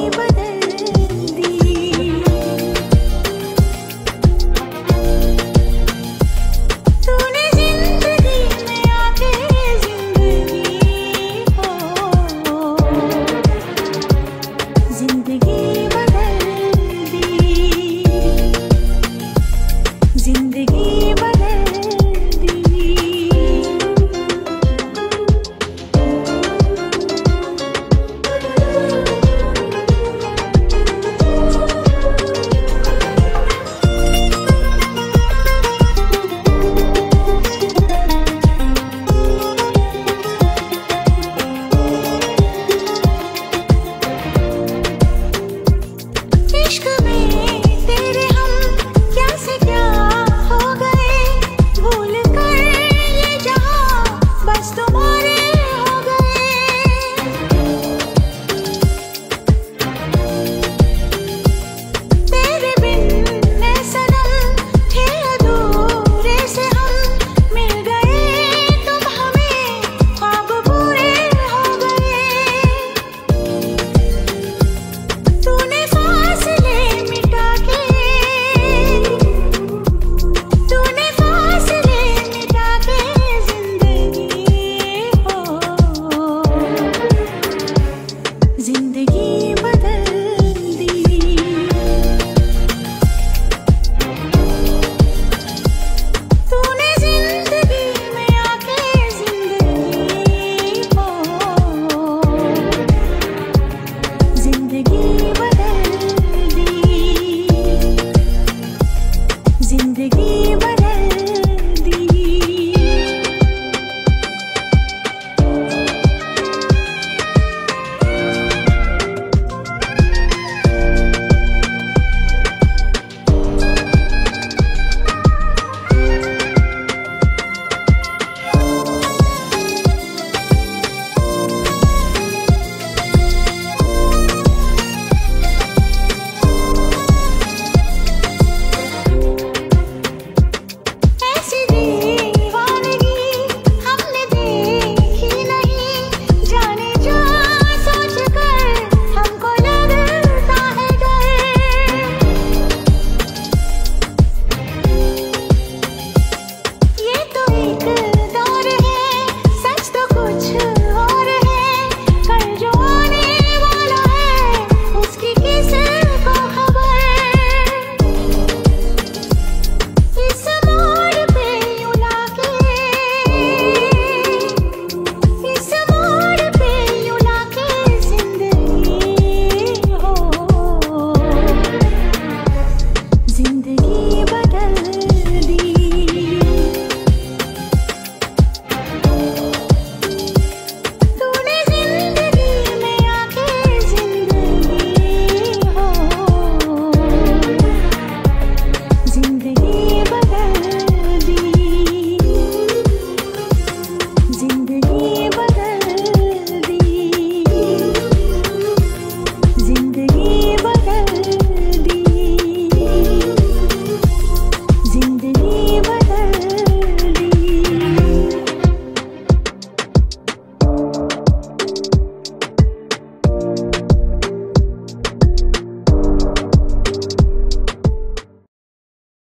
बदल